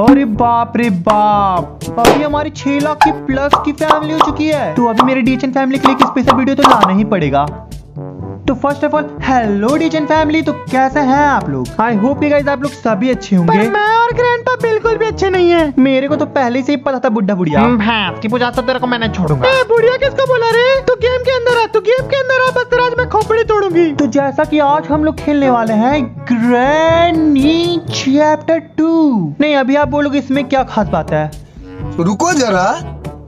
अरे बाप रे बाप। अभी हमारी छह लाख की प्लस की फैमिली हो चुकी है। तो अभी मेरे डीएचएन फैमिली के लिए स्पेशल वीडियो तो लाना ही पड़ेगा? तो first of all hello DHN family तो कैसे हैं आप लोग? आई होप गाइस आप लोग सभी अच्छे होंगे। मैं और ग्रैंडपा बिल्कुल नहीं है। मेरे को तो पहले से ही पता था बुढ़ा बुढ़िया। भैंस की पूजा तो तेरे को मैंने छोड़ूँगा। बुढ़िया किसको बोला रे? तू गेम के अंदर आ तू गेम के अंदर आ बस आज मैं खोपड़ी तोड़ूँगी। तो जैसा कि आज हम लोग खेलने वाले हैं ग्रैनी चैप्टर टू नहीं अभी आप बोलोगे इसमें क्या खास बात है? रुको जरा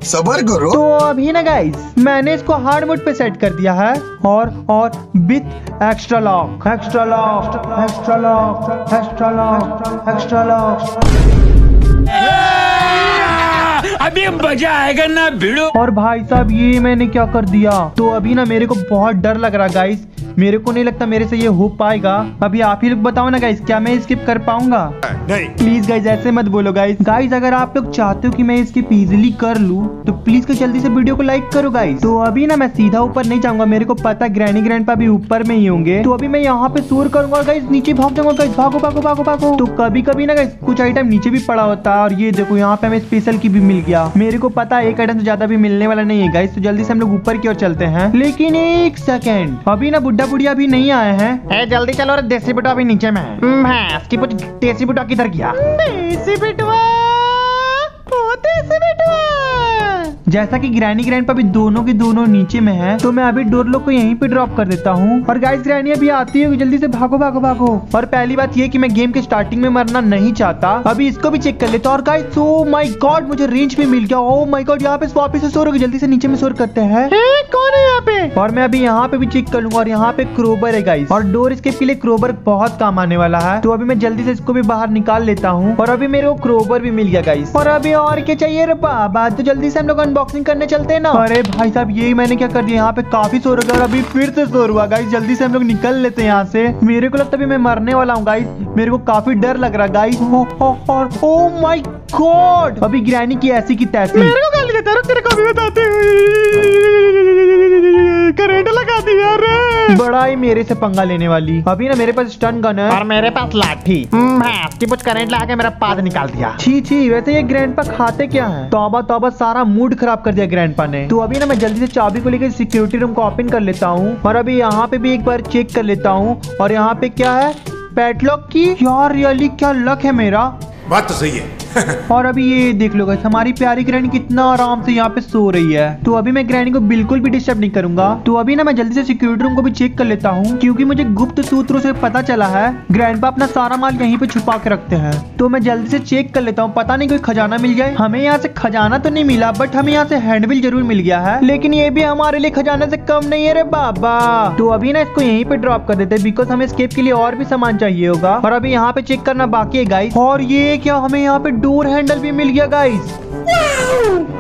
सबर करो। तो अभी ना गाइस मैंने इसको हार्ड मोड पे सेट कर दिया है और और with extra lock extra lock extra lock extra lock extra lock Hey! अभी मज़ा आएगा ना भिड़ो। और भाई साहब ये मैंने क्या कर दिया? तो अभी ना मेरे को बहुत डर लग रहा गाइस मेरे को नहीं लगता मेरे से ये हो पाएगा। अभी आप ही लोग बताओ ना गाइस क्या मैं स्किप कर पाऊँगा? नहीं। प्लीज़ गाइज़ ऐसे मत बोलो गाइस गाइज़ अगर आप लोग चाहते हो कि मैं इसकी इजीली कर लूँ तो प्लीज़ के जल्दी से वीडियो को लाइक करो गाइज़ तो अभी ना मैं सीधा ऊपर नहीं जाऊँगा। मेरे को पता ग्रैनी ग्रैंड भी ऊपर में ही होंगे। तो अभी मैं यहाँ पे शोर करूँगा गाइज़ नीचे भाग जाऊँगा गाइज़ भागो भागो भागो भागो. तो कभी कभी ना गाइज़ कुछ आइटम नीचे भी पड़ा होता है। और ये देखो यहाँ पे हमें स्पेशल की भी मिल गया। मेरे को पता है एक आइटम तो ज़्यादा भी मिलने वाला नहीं है गाइस तो जल्दी से हम लोग ऊपर की ओर चलते हैं। लेकिन एक सेकेंड अभी ना बुढ़ा बुढ़िया अभी नहीं आए हैं। जल्दी चलो देसी बिटवा अभी नीचे में है। पूछ देसी बिटवा किधर गया? देसी बिटवा देसी बिटवा जैसा कि ग्रैनी ग्रैंड भी दोनों के दोनों नीचे में है तो मैं अभी डोर लोग को यहीं पे ड्रॉप कर देता हूँ। और गाइस ग्रैनी अभी आती है जल्दी से भागो भागो भागो। और पहली बात ये कि मैं गेम के स्टार्टिंग में मरना नहीं चाहता। अभी इसको भी चेक कर लेता और गाइस ओ माय गॉड मुझे रेंज भी मिल गया। ओ माय गॉड यहाँ पे वापस से सोर जल्दी से नीचे में शोर करते हैं। कौन है यहाँ पे? और मैं अभी यहाँ पे भी चेक कर लूँगा। और यहाँ पे क्रोबर है गाइस और डोर स्केप के लिए क्रोबर बहुत काम आने वाला है। तो अभी मैं जल्दी से इसको भी बाहर निकाल लेता हूँ। और अभी मेरे को क्रोबर भी मिल गया गाइस और अभी और क्या चाहिए बाबा? तो जल्दी से हम लोग अनबॉक्सिंग करने चलते हैं ना। अरे भाई साहब यही मैंने क्या कर दिया? यहाँ पे काफ़ी शोर हो गया और अभी फिर से शोर हुआ। गाइस जल्दी से हम लोग निकल लेते हैं यहाँ से। मेरे को लगता है मैं मरने वाला हूँ गाइस मेरे को काफ़ी डर लग रहा गाइस और ओ माय गॉड अभी ग्रैनी की ऐसी की तैसी। मेरे को गाली देता है तेरे को भी बताते करंट लगा दिया रे बड़ा ही मेरे से पंगा लेने वाली। अभी ना मेरे पास स्टन गन है। और मेरे पास लाठी। भैंस की पूछ करंट लगा के मेरा पाद निकाल दिया। छी छी वैसे ये ग्रैंडपा खाते क्या है? तोबा तौबा सारा मूड खराब कर दिया ग्रैंडपा ने। तो अभी ना मैं जल्दी से चाबी को लेकर सिक्योरिटी रूम को ओपन कर लेता हूँ। और अभी यहाँ पे भी एक बार चेक कर लेता हूँ। और यहाँ पे क्या है? पैटलॉक की? यार रियली क्या लक है मेरा। बात तो सही है। और अभी ये देख लो guys, हमारी प्यारी ग्रैनी कितना आराम से यहाँ पे सो रही है। तो अभी मैं ग्रैनी को बिल्कुल भी डिस्टर्ब नहीं करूँगा। तो अभी ना मैं जल्दी से सिक्योरिटी रूम को भी चेक कर लेता हूँ क्योंकि मुझे गुप्त सूत्रों से पता चला है ग्रैंडपा अपना सारा माल यहीं पे छुपा के रखते हैं। तो मैं जल्दी से चेक कर लेता हूँ पता नहीं कोई खजाना मिल जाए हमें यहाँ से खजाना तो नहीं मिला बट हमें यहाँ से हैंडबिल ज़रूर मिल गया है। लेकिन ये भी हमारे लिए खजाना से कम नहीं है रे बाबा। तो अभी ना इसको यहीं पे ड्रॉप कर देते हैं बिकॉज़ हमें स्केप के लिए और भी सामान चाहिए होगा। और अभी यहाँ पे चेक करना बाकी है गाइस और ये क्या हमें यहाँ पे डोर हैंडल भी मिल गया गाइस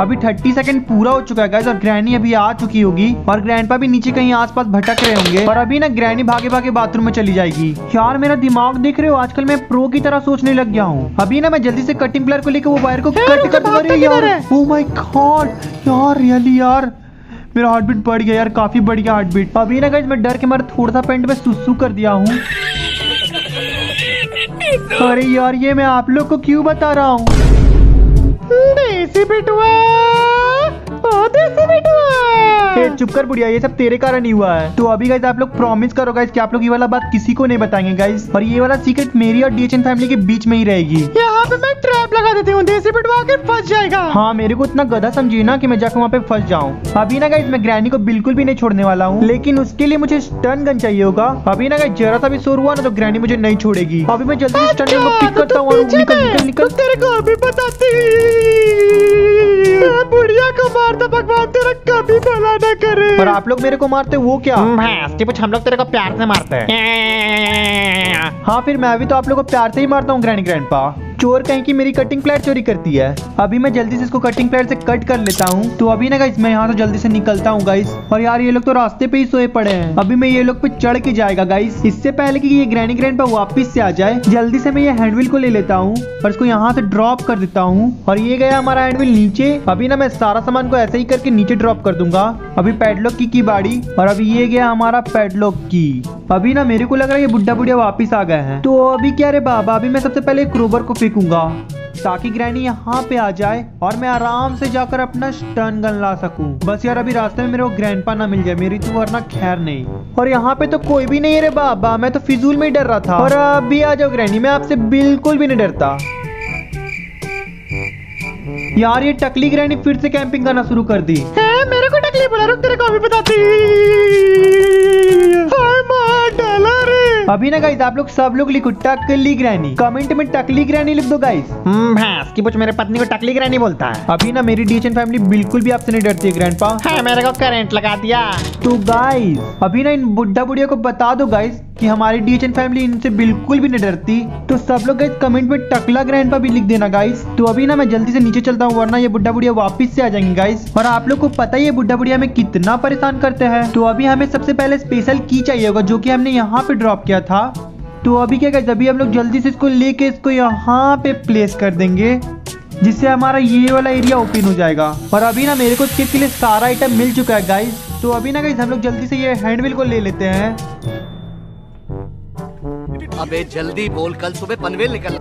अभी 30 सेकंड पूरा हो चुका है गाइस और ग्रैनी अभी आ चुकी होगी और ग्रैंडपा भी नीचे कहीं आसपास भटक रहे होंगे। और अभी ना ग्रैनी भागे भागे बाथरूम में चली जाएगी। यार मेरा दिमाग देख रहे हो? आजकल मैं प्रो की तरह सोचने लग गया हूँ। अभी ना मैं जल्दी से कटिंग प्लेयर को लेकर वो वायर को कट कर दूँगा। यार ओ माय गॉड यार रियली यार मेरा हार्ट बीट बढ़ गया यार काफ़ी बढ़ गया हार्ट बीट अभी ना गाइस मैं डर के मारे थोड़ा सा पेंट में सुसु कर दिया हूँ। अरे यार ये मैं आप लोग को क्यों बता रहा हूँ? देसी चुप कर बुढ़िया ये सब तेरे कारण ही हुआ है। तो अभी गाइस आप लोग प्रॉमिस करो गाइस कि आप लोग ये वाला बात किसी को नहीं बताएँगे गाइस और ये वाला सीक्रेट मेरी और डीएचएन फैमिली के बीच में ही रहेगी। यहाँ पे मैं ट्रैप लगा देती हूँ देसी बिटुआ आके फंस जाएगा। हाँ मेरे को इतना गधा समझिए ना कि मैं जाकर वहाँ पे फंस जाऊँ। अभी ना गाइस मैं ग्रैनी को बिल्कुल भी नहीं छोड़ने वाला हूँ। लेकिन उसके लिए मुझे स्टन गन चाहिए होगा। अभी ना गाइस जरा सा भी शोर हुआ ना तो ग्रैनी मुझे नहीं छोड़ेगी। अभी मैं जल्दी स्टन गन को पिक करता हूँ निकल निकल तेरे को अभी बताती। बुढ़िया को मार भगवान तेरा कभी भला ना करे। और आप लोग मेरे को मारते वो क्या? कुछ की हम लोग तेरे को प्यार से मारते हैं। हाँ फिर मैं भी तो आप लोग को प्यार से ही मारता हूँ ग्रैंड ग्रैंडपा चोर कहीं की मेरी कटिंग प्लेट चोरी करती है। अभी मैं जल्दी से इसको कटिंग प्लेट से कट कर लेता हूँ। तो अभी ना गाइस मैं यहाँ से जल्दी से निकलता हूँ गाइस और यार, ये लोग तो रास्ते पे ही सोए पड़े हैं। अभी मैं ये लोग पे चढ़ के जाएगा गाइस इससे पहले की ये ग्रैनी ग्रैंड पे वापिस से आ जाए, जल्दी से मैं ये हैंडविल को ले लेता हूँ और इसको यहाँ से ड्रॉप कर देता हूँ। और ये गया हमारा हैंडविल नीचे। अभी ना मैं सारा सामान को ऐसे ही करके नीचे ड्रॉप कर दूँगा। अभी पैडलॉक की की बाड़ी और अभी ये गया हमारा पैडलॉक की। अभी ना मेरे को लग रहा है ये बुढ़ा बुढ़िया वापिस आ गए हैं। तो अभी क्या रे बाबा? अभी मैं सबसे पहले क्रोबर को फेंकूँगा, ताकि ग्रैनी यहाँ पे आ जाए और मैं आराम से जाकर अपना स्टन गन ला सकूँ। बस यार, अभी रास्ते में मेरे को ग्रैंडपा ना मिल जाए, मेरी तो वरना खैर नहीं। और यहाँ पे तो कोई भी नहीं है रे बाबा, मैं तो फिजूल में ही डर रहा था। और अभी आ जाओ ग्रैनी मैं आपसे बिल्कुल भी नहीं डरता। यार ये टकली ग्रैनी फिर से कैंपिंग करना शुरू कर दी। है, मेरे को टकली बोला रुक तेरे को अभी बताती। अभी ना गाइस आप लोग सब लोग लिखो टकली ग्रैनी। कमेंट में टकली ग्रैनी लिख दो गाइस हम्म, भैंस की पूछ मेरे पत्नी को टकली ग्रैनी बोलता है। अभी ना मेरी डीएचएन फैमिली बिल्कुल भी आपसे नहीं डरती है ग्रैंडपा है मेरे को करंट लगा दिया। तो गाइस अभी ना इन बुढ़ा बुढ़िया को बता दो गाइस कि हमारी डीएचएन फैमिली इनसे बिल्कुल भी नहीं डरती। तो सब लोग गाइस कमेंट में टकला ग्रैंडपा भी लिख देना गाइस तो अभी ना मैं जल्दी से नीचे चलता हूँ, वरना ये बुढ़ा बुढ़िया वापस से आ जाएँगे गाइस और आप लोग को पता ही है बुढ़ा बुढ़िया हमें कितना परेशान करते हैं। तो अभी हमें सबसे पहले स्पेशल की चाहिए होगा, जो की हमने यहाँ पे ड्रॉप किया था। तो अभी क्या गाइस अभी हम लोग जल्दी से इसको लेके इसको यहाँ पे प्लेस कर देंगे, जिससे हमारा ये वाला एरिया ओपन हो जाएगा। और अभी ना मेरे को स्किप के लिए सारा आइटम मिल चुका है गाइस तो अभी ना गाइस हम लोग जल्दी से ये हैंडविल को ले लेते हैं। अबे जल्दी बोल, कल सुबह पनवेल निकल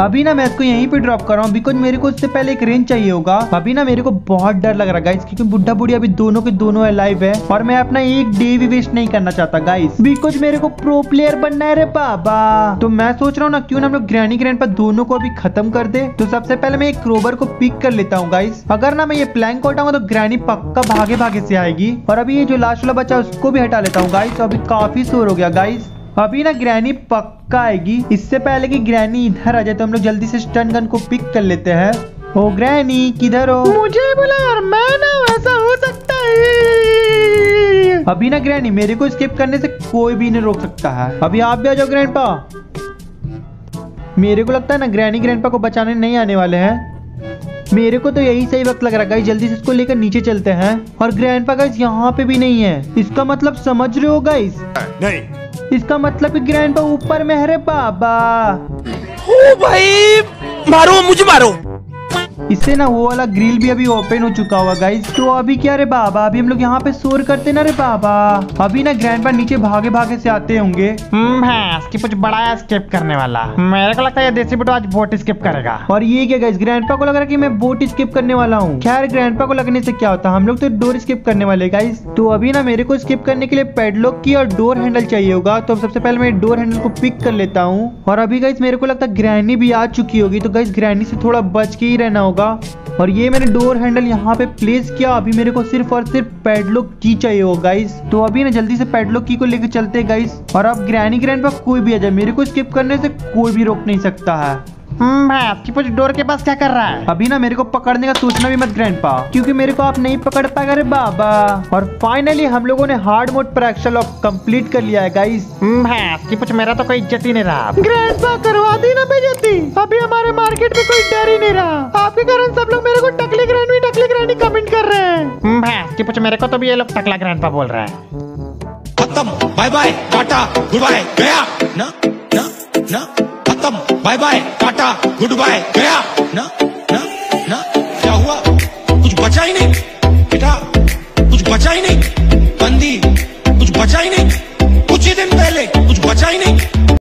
अभी ना, मैं इसको यहीं पे ड्रॉप कर रहा हूँ बिकॉज़ मेरे को इससे पहले एक रेंज चाहिए होगा। अभी ना, मेरे को बहुत डर लग रहा है गाइस क्योंकि बुढ़ा बुढ़ी अभी दोनों के दोनों अलाइव है, और मैं अपना एक डे भी वेस्ट नहीं करना चाहता गाइस बिकॉज़ मेरे को प्रो प्लेयर बनना है रे बाबा। तो मैं सोच रहा हूँ ना, क्यों ना हम लोग ग्रैनी ग्रैंड पर दोनों को अभी खत्म कर दे। तो सबसे पहले मैं एक क्रोबर को पिक कर लेता हूँ गाइस अगर ना मैं ये प्लैंक को हटाऊँगा तो ग्रैनी पक्का भागे भागे से आएगी। और अभी ये जो लास्ट वाला बच्चा उसको भी हटा लेता हूँ गाइस अभी काफ़ी शोर हो गया गाइस अभी ना ग्रैनी पक्का आएगी। इससे पहले कि ग्रैनी इधर आ जाए तो हम लोग जल्दी से स्टन गन को पिक कर लेते हैं। ओ ग्रैनी किधर हो? मुझे बोला यार मैं ना वैसा हो सकता है। अभी ना ग्रैनी मेरे को स्किप करने से कोई भी नहीं रोक सकता है। अभी आप भी आ जाओ ग्रैंडपा मेरे को लगता है ना ग्रैनी ग्रैंडपा को बचाने नहीं आने वाले हैं। मेरे को तो यही सही वक्त लग रहा है। गाइस जल्दी से इसको लेकर नीचे चलते हैं। और ग्रैंड पा गाइस यहाँ पे भी नहीं है। इसका मतलब समझ रहे हो गाइस नहीं। इसका मतलब ग्रैंड पा ऊपर में है रे बाबा। ओ भाई मारो मुझे मारो। इससे ना वो वाला ग्रिल भी अभी ओपन हो चुका हुआ गाइस तो अभी क्या रे बाबा? अभी हम लोग यहाँ पे शोर करते ना रे बाबा? अभी ना ग्रैंडपा नीचे भागे भागे से आते होंगे। हम्म, भैंस की कुछ बड़ा स्किप करने वाला। मेरे को लगता है देसी बिटू आज बोट स्किप करेगा। और ये क्या गाइस ग्रैंडपा को लग रहा है कि मैं बोट स्किप करने वाला हूँ। खैर ग्रैंडपा को लगने से क्या होता? है हम लोग तो डोर स्किप करने वाले गाइस तो अभी ना मेरे को स्किप करने के लिए पेडलॉक की और डोर हैंडल चाहिए होगा। तो सबसे पहले मैं डोर हैंडल को पिक कर लेता हूँ। और अभी गाइस मेरे को लगता है ग्रैनी भी आ चुकी होगी। तो गाइस ग्रैनी से थोड़ा बच के ही रहना होगा। और ये मैंने डोर हैंडल यहाँ पे प्लेस किया। अभी मेरे को सिर्फ़ और सिर्फ़ पैडलॉक की चाहिए हो गाइस तो अभी ना जल्दी से पैडलॉक की को लेकर चलते गाइस और अब ग्रैनी ग्रैंड पर कोई भी आ जाए, मेरे को स्किप करने से कोई भी रोक नहीं सकता है। हम्म, भैंस डोर के पास क्या कर रहा है? अभी ना मेरे को पकड़ने का सोचना भी मत ग्रैंड पा क्योंकि मेरे को आप नहीं पकड़ पाएगा रे बाबा। और फाइनली हम लोगों ने हार्ड मोड पर एक्शन लॉक कंप्लीट कर लिया है गाइस भैंस कुछ मेरा तो कोई इज़्ज़त ही नहीं रहा। ग्रैंडपा करवा दी ना बेइज्जती अभी हमारे मार्केट में कोई डर ही नहीं रहा। आपके कारण सब लोग मेरे को टकली ग्रैंडी टकली ग्रैंडी कमेंट कर रहे हैं। हम्म, भैंस कुछ मेरे को तो भी ये लोग टकला ग्रैंडपा बोल रहे हैं। खत्म। Bye bye tata goodbye गया। ना ना ना। खत्म। Bye bye tata goodbye गया। ना ना ना, क्या हुआ? कुछ बचा ही नहीं। बेटा, कुछ बचा ही नहीं। बंदी, कुछ बचा ही नहीं। कुछ ही दिन पहले कुछ बचा ही नहीं।